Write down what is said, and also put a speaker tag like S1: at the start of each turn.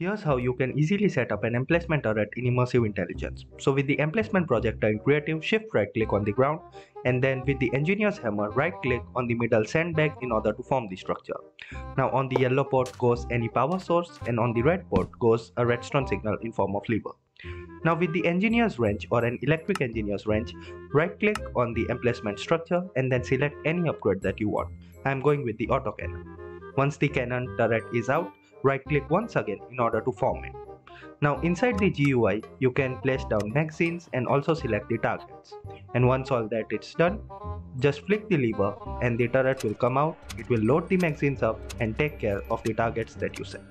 S1: Here's how you can easily set up an emplacement turret in Immersive Intelligence. So with the emplacement projector in Creative, shift right click on the ground and then with the engineer's hammer right click on the middle sandbag in order to form the structure. Now on the yellow port goes any power source and on the red port goes a redstone signal in form of lever. Now with the engineer's wrench or an electric engineer's wrench, right click on the emplacement structure and then select any upgrade that you want. I am going with the autocannon. Once the cannon turret is out, right click once again in order to form it. Now inside the GUI, you can place down magazines and also select the targets. And once all that is done, just flick the lever and the turret will come out, it will load the magazines up and take care of the targets that you set.